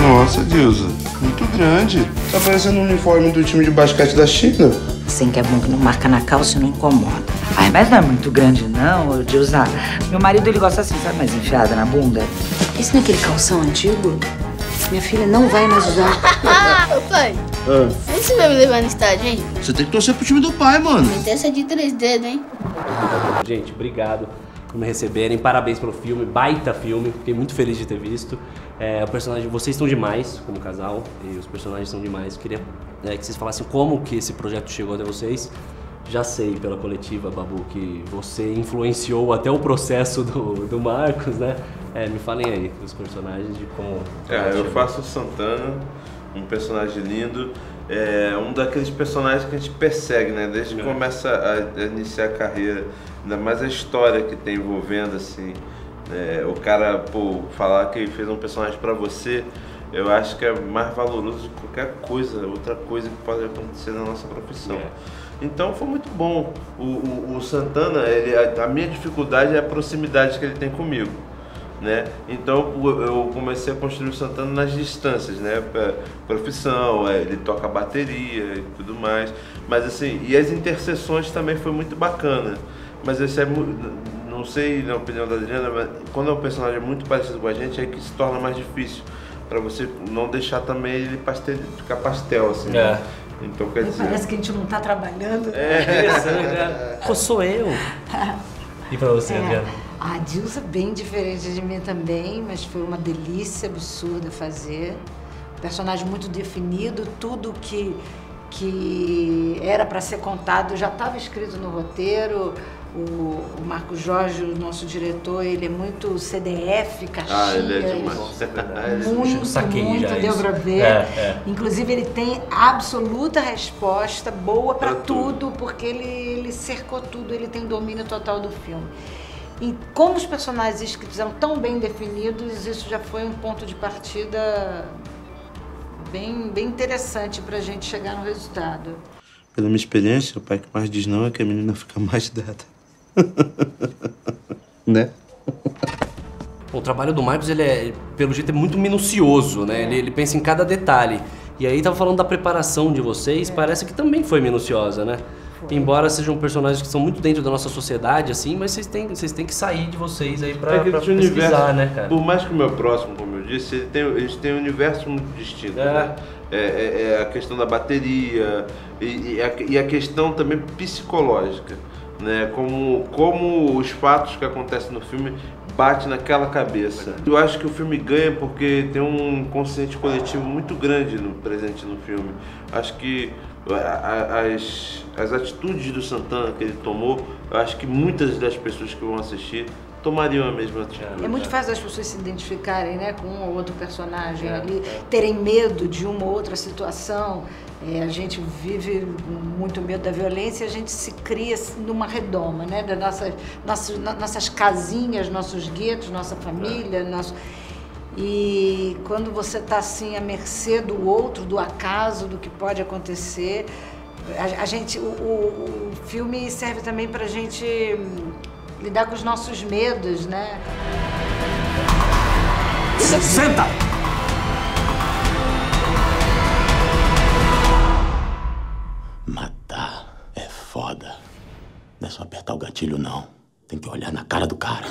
Nossa, Dilza, muito grande. Tá parecendo um uniforme do time de basquete da China. Assim que é bom que não marca na calça e não incomoda. Ai, mas não é muito grande não, de usar. Meu marido, ele gosta assim, sabe, mais enfiada na bunda. Esse não é aquele calção antigo? Minha filha não vai mais usar. Ô pai, Ah, você vai me levar no estádio, hein? Você tem que torcer pro time do pai, mano. Me tem essa de três dedos, hein? Gente, obrigado por me receberem. Parabéns pelo filme, baita filme. Fiquei muito feliz de ter visto. É, o personagem, vocês estão demais como casal e os personagens são demais. Queria é, que vocês falassem como que esse projeto chegou até vocês. Já sei pela coletiva, Babu, que você influenciou até o processo do, do Marcos, né? É, me falem aí dos personagens de como. É, eu faço o Santana, um personagem lindo. É um daqueles personagens que a gente persegue, né? Desde que É. começa a, a iniciar a carreira. Ainda mais a história que tem envolvendo, assim. É, o cara, pô, falar que fez um personagem pra você, eu acho que é mais valoroso de qualquer coisa, outra coisa que pode acontecer na nossa profissão. É. Então foi muito bom. O, o, o Santana, ele, a, a minha dificuldade é a proximidade que ele tem comigo. Né? Então eu comecei a construir o Santana nas distâncias, né? Pra- Profissão, é, ele toca bateria e tudo mais. Mas assim, e as interseções também foi muito bacana. Mas esse é não sei na opinião da Adriana, mas quando é um personagem muito parecido com a gente, é que se torna mais difícil. Pra você não deixar também ele pastel, ficar pastel, assim. É. Né? Então quer dizer. Parece que a gente não tá trabalhando. É. Interessante, né? Pô, sou eu. E pra você, Adriana? A Dilsa bem diferente de mim também, mas foi uma delícia absurda fazer. Personagem muito definido, tudo que, que era para ser contado já estava escrito no roteiro. O, o Marco Jorge, o nosso diretor, ele é muito CDF, caxias. Ah, ele é demais. Muito, Saquei muito, já deu isso. pra ver. É, é. Inclusive, ele tem absoluta resposta, boa pra Pra tudo. tudo, porque ele, ele cercou tudo, ele tem domínio total do filme. E como os personagens escritos eram tão bem definidos, isso já foi um ponto de partida bem, bem interessante pra gente chegar no resultado. Pela minha experiência, o pai que mais diz não é que a menina fica mais dada. né? O trabalho do Marcos, ele é, pelo jeito, é muito minucioso, né? Ele, ele pensa em cada detalhe. E aí tava falando da preparação de vocês, parece que também foi minuciosa, né? Embora sejam personagens que são muito dentro da nossa sociedade, assim, mas vocês têm, vocês têm que sair de vocês aí pra, É pra pesquisar, universo, né, cara? por mais que o meu próximo, como eu disse, ele tem, eles têm um universo muito distinto. É. né? É, é- a questão da bateria e, e a, e a questão também psicológica. Né? Como, como os fatos que acontecem no filme batem naquela cabeça. Eu acho que o filme ganha porque tem um consciente coletivo muito grande no presente no filme. Acho que as, as atitudes do Santana que ele tomou, eu acho que muitas das pessoas que vão assistir tomariam a mesma atitude. É muito fácil as pessoas se identificarem né, com um ou outro personagem É, ali, é. terem medo de uma ou outra situação. É, a gente vive muito medo da violência a gente se cria numa redoma, né? Das nossas, nossas, no- nossas casinhas, nossos guetos, nossa família. Nosso... E quando você está assim à mercê do outro, do acaso, do que pode acontecer, a, a gente, o, o- o filme serve também para a gente hum, lidar com os nossos medos, né? Senta! Matar é foda. Não é só apertar o gatilho, não. Tem que olhar na cara do cara.